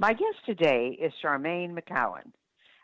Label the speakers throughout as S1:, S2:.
S1: My guest today is Charmaine McCowan,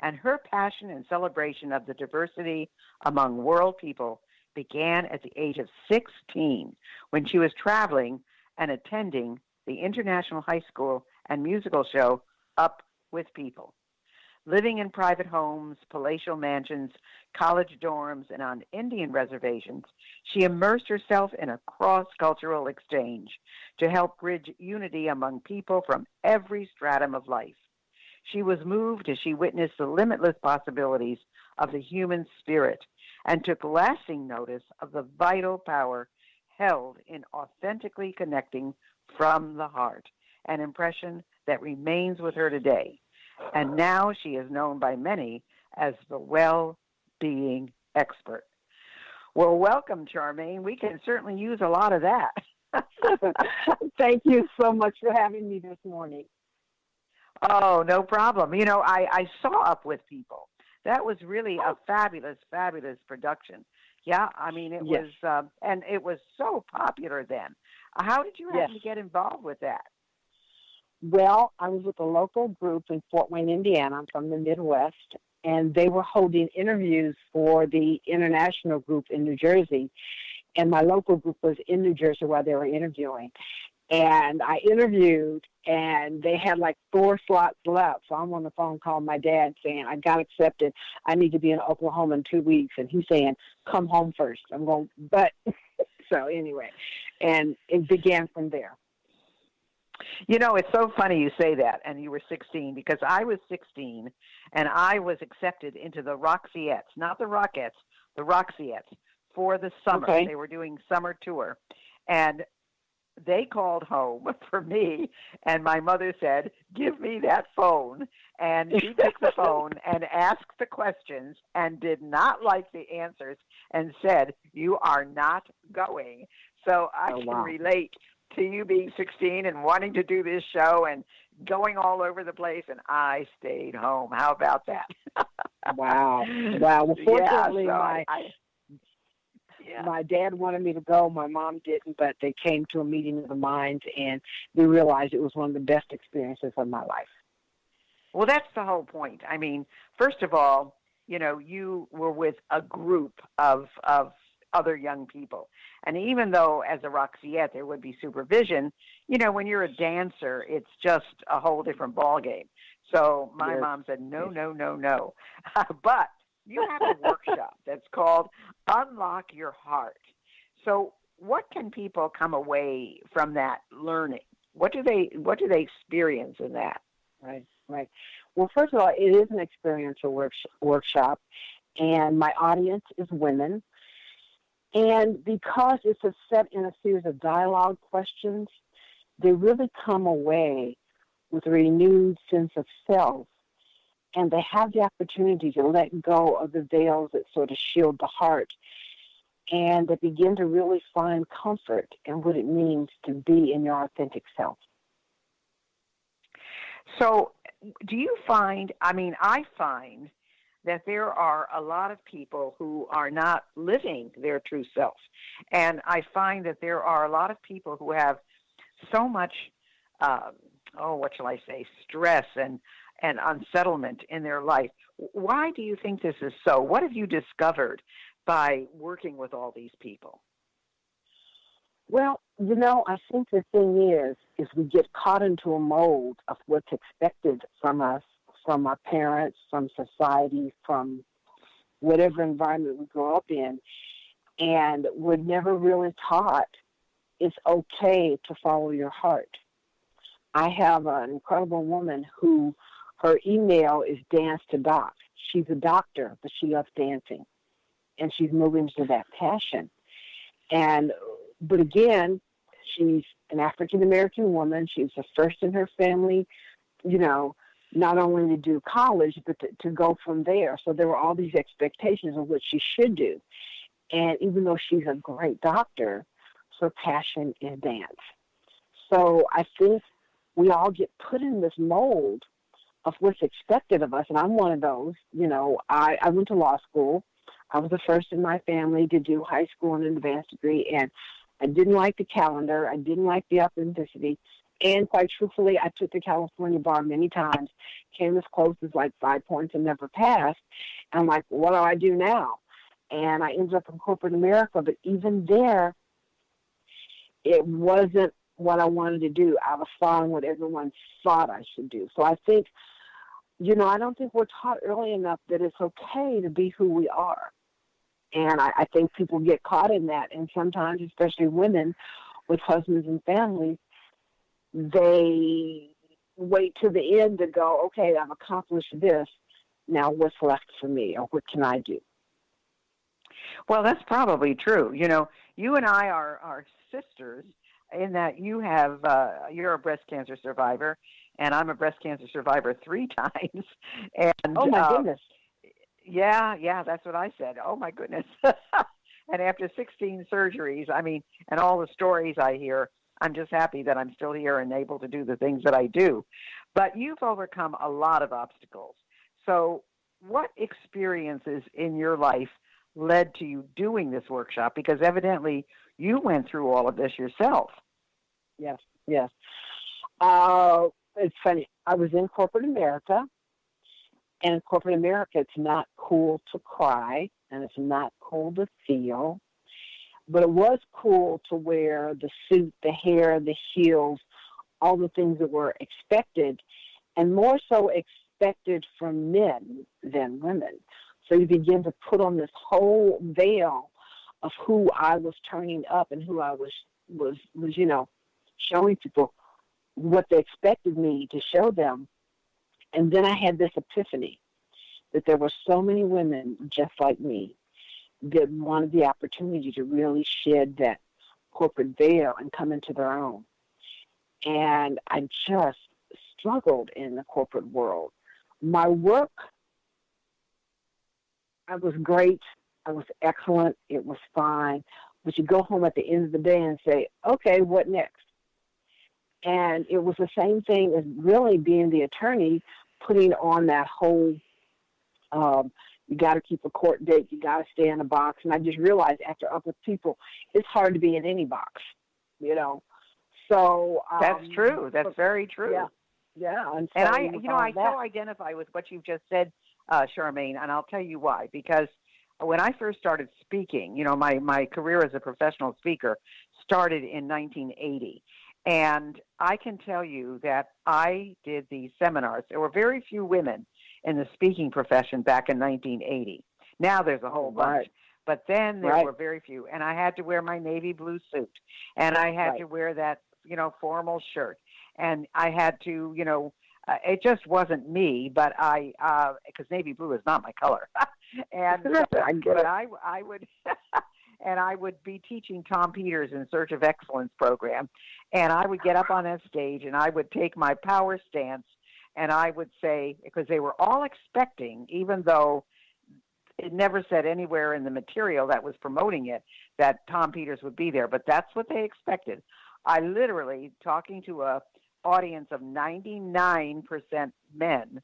S1: and her passion and celebration of the diversity among world people began at the age of 16 when she was traveling and attending the International High School and Musical Show Up with People. Living in private homes, palatial mansions, college dorms, and on Indian reservations, she immersed herself in a cross cultural exchange to help bridge unity among people from every stratum of life. She was moved as she witnessed the limitless possibilities of the human spirit and took lasting notice of the vital power held in authentically connecting from the heart, an impression that remains with her today. And now she is known by many as the well being expert. Well, welcome, Charmaine. We can certainly use a lot of that.
S2: Thank you so much for having me this morning.
S1: Oh, no problem. You know, I, I saw Up with People. That was really a fabulous, fabulous production. Yeah, I mean, it
S2: Yes.
S1: was, um, and it was so popular then. How did you happen
S2: Yes.
S1: to get involved with that?
S2: Well, I was with a local group in Fort Wayne, Indiana. I'm from the Midwest, and they were holding interviews for the international group in New Jersey. And my local group was in New Jersey while they were interviewing. And I interviewed, and they had like four slots left. So I'm on the phone calling my dad saying, I got accepted. I need to be in Oklahoma in two weeks. And he's saying, come home first. I'm going, but so anyway, and it began from there.
S1: You know, it's so funny you say that, and you were 16 because I was 16 and I was accepted into the Roxyettes, not the Rockettes, the Roxyettes for the summer.
S2: Okay.
S1: They were doing summer tour, and they called home for me, and my mother said, "Give me that phone." And she took the phone and asked the questions and did not like the answers and said, "You are not going." So I
S2: Oh,
S1: can
S2: wow.
S1: relate to you being 16 and wanting to do this show and going all over the place, and I stayed home. How about that?
S2: Wow. Wow. Well, fortunately,
S1: yeah, so
S2: my
S1: I, yeah.
S2: my dad wanted me to go. My mom didn't, but they came to a meeting of the minds, and they realized it was one of the best experiences of my life.
S1: Well, that's the whole point. I mean, first of all, you know, you were with a group of of other young people, and even though as a Roxyette there would be supervision, you know, when you're a dancer, it's just a whole different ballgame. So my
S2: Yes.
S1: mom said, no, no, no, no. but you have a workshop that's called Unlock Your Heart. So what can people come away from that learning? What do they what do they experience in that?
S2: Right. Right. Well, first of all, it is an experiential work- workshop, and my audience is women. And because it's a set in a series of dialogue questions, they really come away with a renewed sense of self. And they have the opportunity to let go of the veils that sort of shield the heart. And they begin to really find comfort in what it means to be in your authentic self.
S1: So, do you find, I mean, I find that there are a lot of people who are not living their true self. And I find that there are a lot of people who have so much, um, oh, what shall I say, stress and, and unsettlement in their life. Why do you think this is so? What have you discovered by working with all these people?
S2: Well, you know, I think the thing is, is we get caught into a mold of what's expected from us, from our parents, from society, from whatever environment we grow up in, and we're never really taught it's okay to follow your heart. I have an incredible woman who her email is dance to doc. She's a doctor, but she loves dancing, and she's moving to that passion. And but again, she's an African American woman. She's the first in her family, you know, not only to do college, but to, to go from there. So there were all these expectations of what she should do. And even though she's a great doctor, her passion is dance. So I think we all get put in this mold of what's expected of us. And I'm one of those. You know, I, I went to law school. I was the first in my family to do high school and an advanced degree. And I didn't like the calendar. I didn't like the authenticity. And quite truthfully, I took the California bar many times, came as close as like five points and never passed. And I'm like, what do I do now? And I ended up in corporate America, but even there, it wasn't what I wanted to do. I was following what everyone thought I should do. So I think, you know, I don't think we're taught early enough that it's okay to be who we are. And I, I think people get caught in that. And sometimes, especially women with husbands and families, they wait to the end to go, okay, I've accomplished this. Now what's left for me or what can I do?
S1: Well, that's probably true. You know, you and I are, are sisters in that you have uh, you're a breast cancer survivor, and I'm a breast cancer survivor three times. And
S2: oh my
S1: uh,
S2: goodness,
S1: yeah, yeah, that's what I said. Oh my goodness. and after 16 surgeries, I mean, and all the stories I hear, I'm just happy that I'm still here and able to do the things that I do. But you've overcome a lot of obstacles. So, what experiences in your life led to you doing this workshop? Because evidently you went through all of this yourself.
S2: Yes, yes. Uh, it's funny. I was in corporate America, and in corporate America, it's not cool to cry, and it's not cool to feel, but it was cool to wear the suit, the hair, the heels, all the things that were expected, and more so expected from men than women. So you begin to put on this whole veil of who I was turning up and who I was was was you know showing people what they expected me to show them. And then I had this epiphany that there were so many women just like me that wanted the opportunity to really shed that corporate veil and come into their own. And I just struggled in the corporate world. My work, I was great. I was excellent. It was fine. But you go home at the end of the day and say, okay, what next? And it was the same thing as really being the attorney, putting on that whole um, you got to keep a court date. You got to stay in a box. And I just realized after up with people, it's hard to be in any box, you know. So
S1: um, that's true. That's very true.
S2: Yeah, yeah.
S1: And, so and I, you know, I that, so identify with what you've just said, uh, Charmaine, and I'll tell you why. Because when I first started speaking, you know, my my career as a professional speaker started in 1980. And I can tell you that I did these seminars. There were very few women in the speaking profession back in 1980. Now there's a whole bunch.
S2: Right.
S1: But then there
S2: right.
S1: were very few, and I had to wear my navy blue suit, and I had
S2: right.
S1: to wear that, you know, formal shirt, and I had to, you know, uh, it just wasn't me. But I, because uh, navy blue is not my color, and
S2: I
S1: but I, I would, and I would be teaching Tom Peters in Search of Excellence program, and I would get up on that stage and I would take my power stance and I would say, because they were all expecting, even though it never said anywhere in the material that was promoting it that Tom Peters would be there, but that's what they expected. I literally, talking to a audience of 99% men,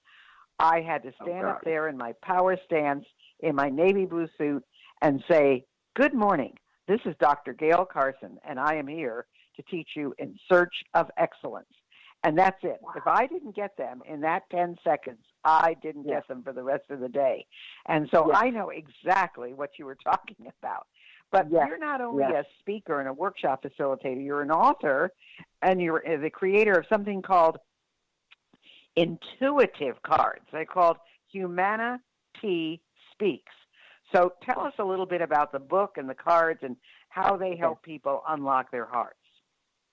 S1: I had to
S2: oh,
S1: stand
S2: oh,
S1: up there in my power stance in my navy blue suit and say, Good morning. This is Dr. Gayle Carson, and I am here to teach you in search of excellence. And that's it.
S2: Wow.
S1: If I didn't get them in that 10 seconds, I didn't
S2: yes.
S1: get them for the rest of the day. And so
S2: yes.
S1: I know exactly what you were talking about. But
S2: yes.
S1: you're not only a speaker and a workshop facilitator, you're an author and you're uh, the creator of something called intuitive cards. They're called Humana T Speaks. So tell us a little bit about the book and the cards and how they help people unlock their hearts.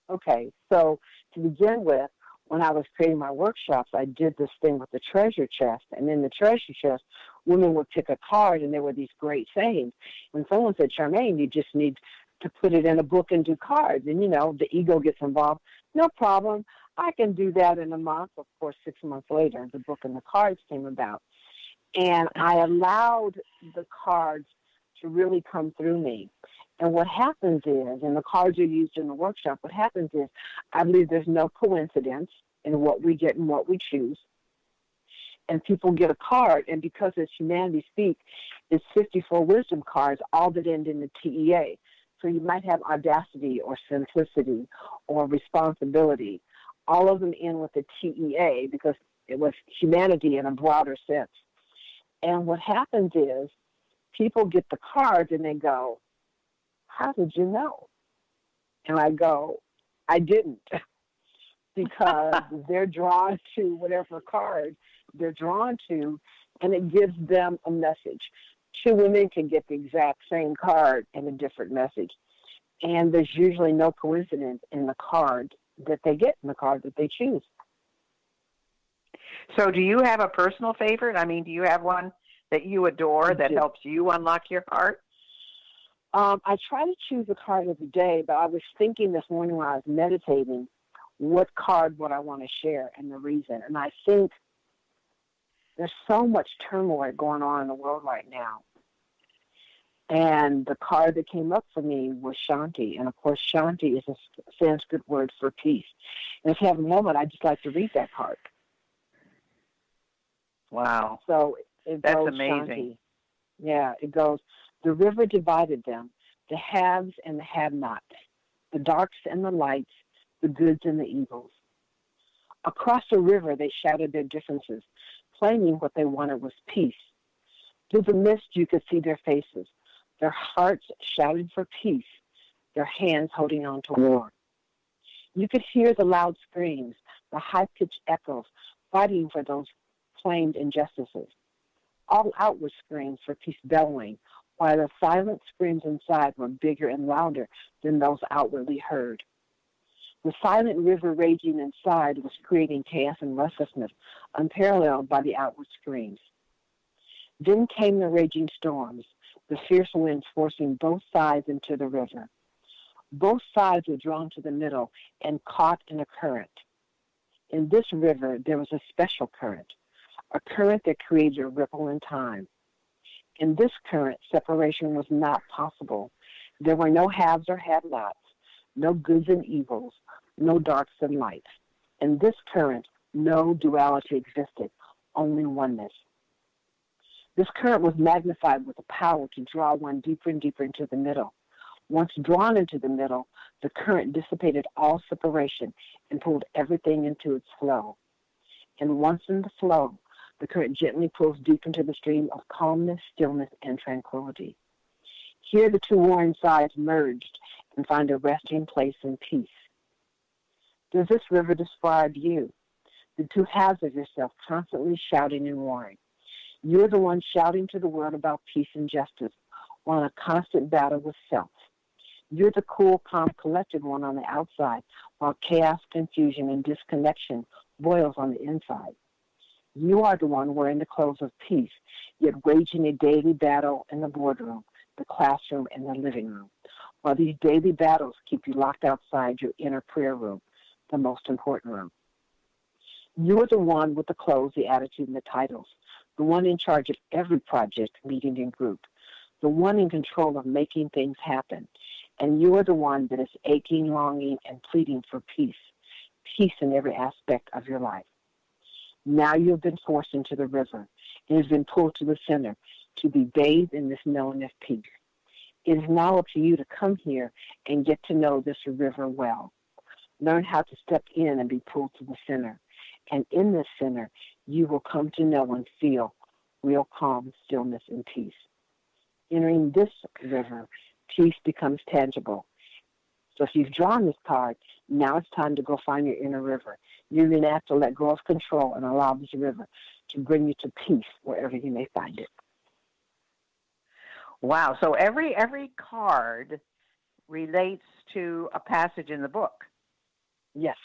S2: Okay, so to begin with, when I was creating my workshops, I did this thing with the treasure chest. And in the treasure chest, women would pick a card and there were these great sayings. And someone said, Charmaine, you just need to put it in a book and do cards. And, you know, the ego gets involved. No problem. I can do that in a month. Of course, six months later, the book and the cards came about. And I allowed the cards to really come through me. And what happens is, and the cards are used in the workshop, what happens is, I believe there's no coincidence in what we get and what we choose. And people get a card, and because it's Humanity Speak, it's 54 wisdom cards, all that end in the TEA. So you might have audacity or simplicity or responsibility all of them end with the TEA because it was humanity in a broader sense. And what happens is people get the cards and they go, How did you know? And I go, I didn't. because they're drawn to whatever card they're drawn to, and it gives them a message. Two women can get the exact same card and a different message. And there's usually no coincidence in the card that they get in the card that they choose.
S1: So, do you have a personal favorite? I mean, do you have one that you adore that helps you unlock your heart?
S2: Um, I try to choose a card every day, but I was thinking this morning while I was meditating, what card would I want to share and the reason. And I think there's so much turmoil going on in the world right now. And the card that came up for me was Shanti. And of course, Shanti is a Sanskrit word for peace. And if you have a moment, I'd just like to read that card.
S1: Wow.
S2: So it
S1: That's
S2: goes
S1: amazing.
S2: Shanti. Yeah, it goes. The river divided them, the haves and the have nots, the darks and the lights, the goods and the evils. Across the river, they shouted their differences, claiming what they wanted was peace. Through the mist, you could see their faces, their hearts shouting for peace, their hands holding on to war. You could hear the loud screams, the high pitched echoes, fighting for those claimed injustices. All out outward screams for peace bellowing, while the silent screams inside were bigger and louder than those outwardly heard. The silent river raging inside was creating chaos and restlessness, unparalleled by the outward screams. Then came the raging storms, the fierce winds forcing both sides into the river. Both sides were drawn to the middle and caught in a current. In this river, there was a special current, a current that created a ripple in time. In this current, separation was not possible. There were no haves or have nots, no goods and evils, no darks and lights. In this current, no duality existed, only oneness. This current was magnified with the power to draw one deeper and deeper into the middle. Once drawn into the middle, the current dissipated all separation and pulled everything into its flow. And once in the flow, the current gently pulls deep into the stream of calmness, stillness, and tranquility. Here, the two warring sides merged and find a resting place in peace. Does this river describe you? The two halves of yourself constantly shouting and warring. You're the one shouting to the world about peace and justice, while in a constant battle with self. You're the cool, calm, collected one on the outside, while chaos, confusion, and disconnection boils on the inside. You are the one wearing the clothes of peace, yet waging a daily battle in the boardroom, the classroom, and the living room. While these daily battles keep you locked outside your inner prayer room, the most important room. You are the one with the clothes, the attitude, and the titles, the one in charge of every project, meeting, and group, the one in control of making things happen. And you are the one that is aching, longing, and pleading for peace, peace in every aspect of your life. Now you have been forced into the river. It has been pulled to the center to be bathed in this knowing of peace. It is now up to you to come here and get to know this river well. Learn how to step in and be pulled to the center. And in this center, you will come to know and feel real calm, stillness, and peace. Entering this river, peace becomes tangible. So if you've drawn this card, now it's time to go find your inner river. You're going to have to let go of control and allow this river to bring you to peace wherever you may find it.
S1: Wow. So every every card relates to a passage in the book.
S2: Yes.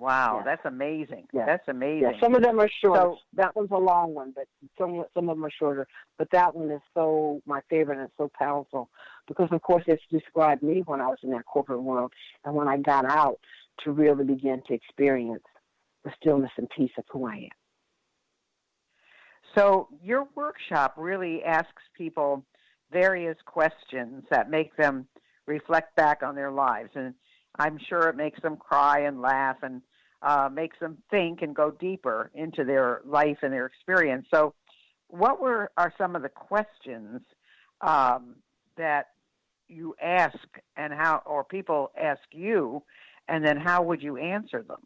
S1: Wow,
S2: Yes.
S1: that's amazing.
S2: Yes.
S1: That's amazing.
S2: Yeah, some of them are short.
S1: So-
S2: that one's a long one, but some some of them are shorter. But that one is so my favorite and it's so powerful because, of course, it's described me when I was in that corporate world and when I got out to really begin to experience the stillness and peace of who I am.
S1: So your workshop really asks people various questions that make them reflect back on their lives, and I'm sure it makes them cry and laugh and uh, makes them think and go deeper into their life and their experience. So, what were are some of the questions um, that you ask and how, or people ask you, and then how would you answer them?